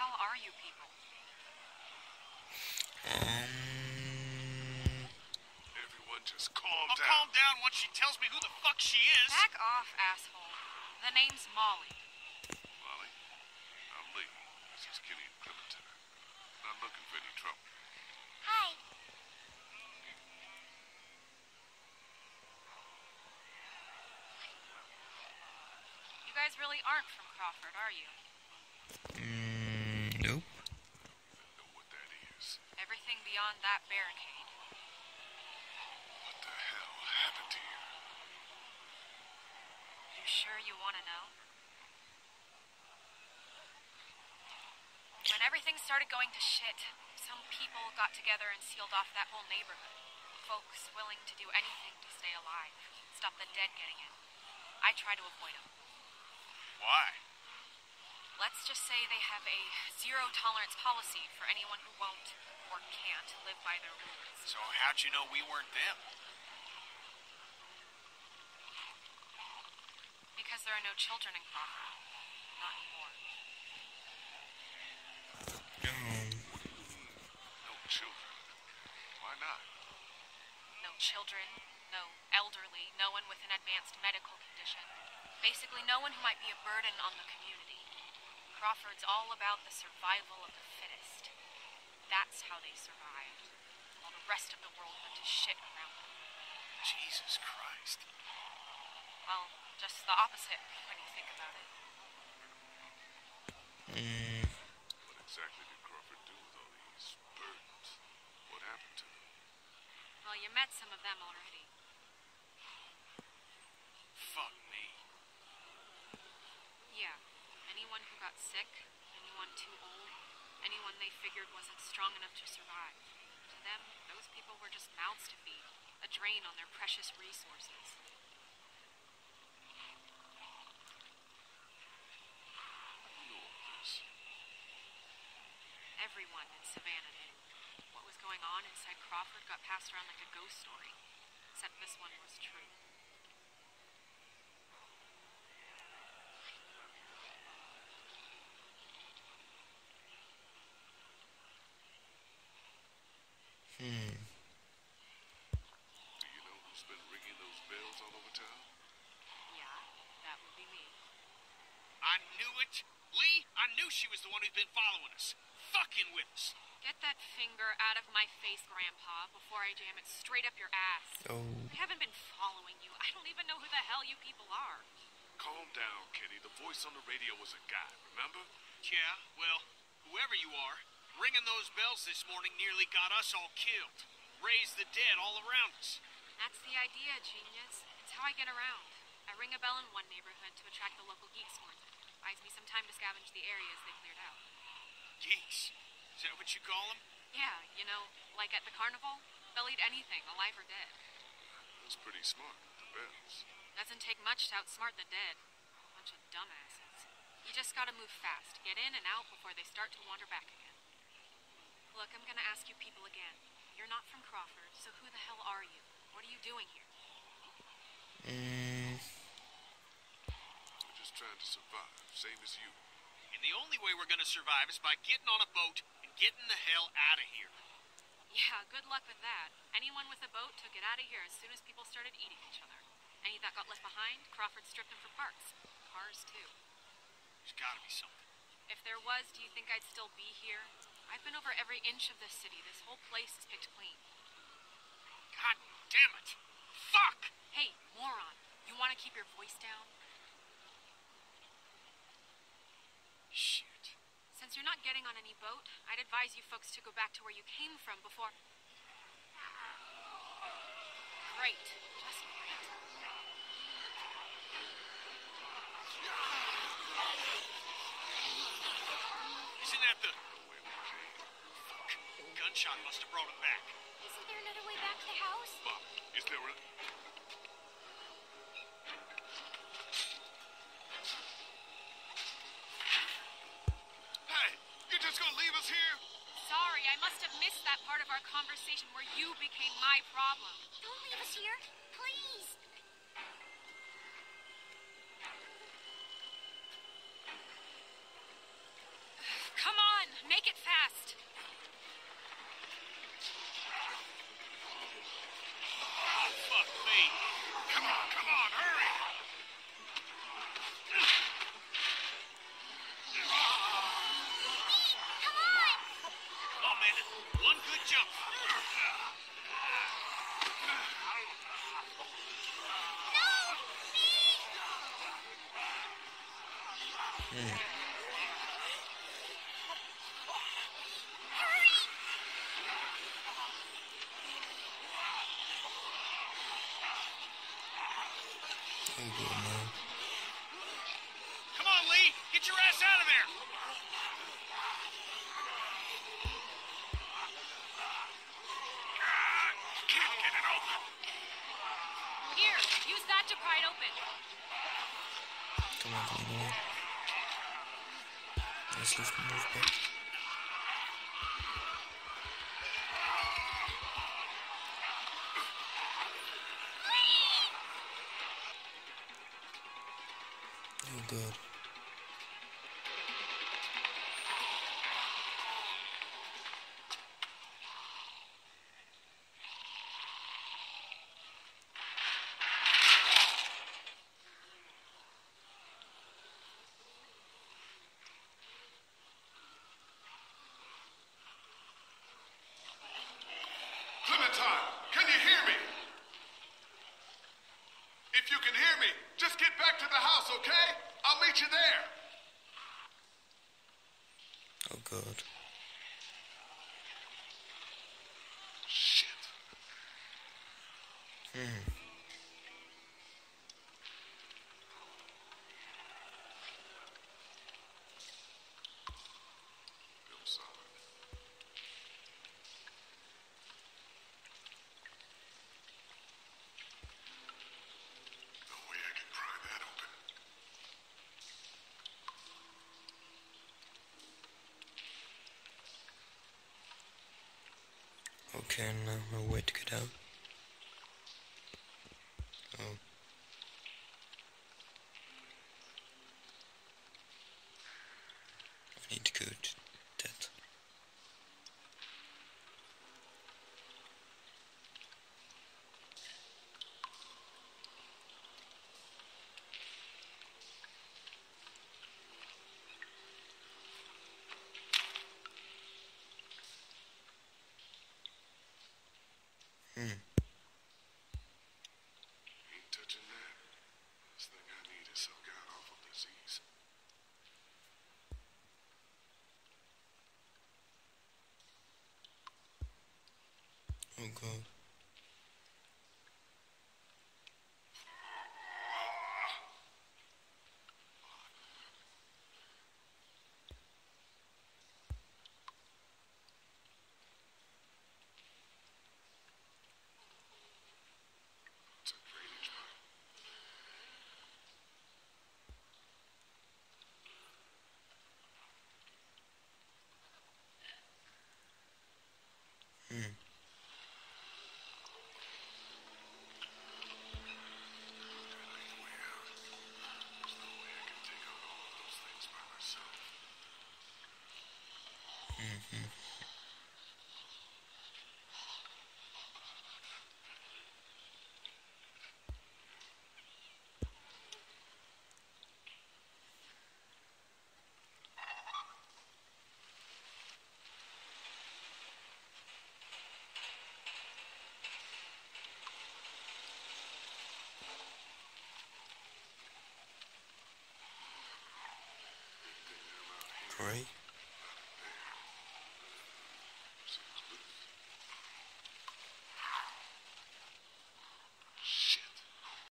Who the hell are you people? Everyone just calm I'll down. calm down once she tells me who the fuck she is. Back off, asshole. The name's Molly. Molly, I'm Lee. This is Kenny and Clementine. Not looking for any trouble. Hi. You guys really aren't from Crawford, are you? Mm, nope. Know what that is. Everything beyond that barricade. What the hell happened to you? You sure you want to know? When everything started going to shit, some people got together and sealed off that whole neighborhood. Folks willing to do anything to stay alive, stop the dead getting in. I try to avoid them. Why? Let's just say they have a zero tolerance policy for anyone who won't or can't live by their rules. So how'd you know we weren't them? Because there are no children in Crawford. Not anymore. No children. Why not? No children, no elderly, no one with an advanced medical condition. Basically, no one who might be a burden on the community. Crawford's all about the survival of. That's how they survived. While the rest of the world went to shit around them. Jesus Christ. Well, just the opposite when you think about it. Mm, What exactly did Crawford do with all these burdens? What happened to them? Well, you met some of them already. Fuck me. Yeah. Anyone who got sick, anyone too old, anyone they figured wasn't strong enough to survive. To them, those people were just mouths to feed, a drain on their precious resources. Everyone in Savannah knew. What was going on inside Crawford got passed around like a ghost story. Except this one was true. Hmm. Do you know who's been ringing those bells all over town? Yeah, that would be me. I knew it. Lee, I knew she was the one who'd been following us. Fucking with us. Get that finger out of my face, Grandpa, before I jam it straight up your ass. Oh. I haven't been following you. I don't even know who the hell you people are. Calm down, Kenny. The voice on the radio was a guy, remember? Yeah, well, whoever you are, ringing those bells this morning nearly got us all killed. Raised the dead all around us. That's the idea, genius. It's how I get around. I ring a bell in one neighborhood to attract the local geeks more. Buys me some time to scavenge the areas they cleared out. Geeks. Is that what you call them? Yeah, you know, like at the carnival, they'll eat anything, alive or dead. That's pretty smart, the bells. Doesn't take much to outsmart the dead. Bunch of dumbasses. You just gotta move fast, get in and out before they start to wander back again. Look, I'm gonna ask you people again. You're not from Crawford, so who the hell are you? What are you doing here? Mm, We're just trying to survive, same as you. And the only way we're gonna survive is by getting on a boat and getting the hell out of here. Yeah, good luck with that. Anyone with a boat took it out of here as soon as people started eating each other. Any that got left behind, Crawford stripped them for parts. Cars, too. There's gotta be something. If there was, do you think I'd still be here? I've been over every inch of this city. This whole place is picked clean. God damn it! Fuck! Hey, moron, you want to keep your voice down? Shit. Since you're not getting on any boat, I'd advise you folks to go back to where you came from before. Great. Shot must have brought him back. Isn't there another way back to the house? Bob, is there a... Hey, you're just gonna leave us here? Sorry, I must have missed that part of our conversation where you became my problem. Don't leave us here. Please. Come on, make it fast. Oh, fuck me. Come on, come on, hurry! Come on. Oh, man, one good jump. Come on, Lee. Get your ass out of there. Use that to pry it open. Come on, come on. Let's lift move back. God. Clementine, can you hear me? If you can hear me, just get back to the house, okay? I'll meet you there. Oh god. Shit. Hmm. Bill solid. No way I can pry that open. Okay, now a way to get out.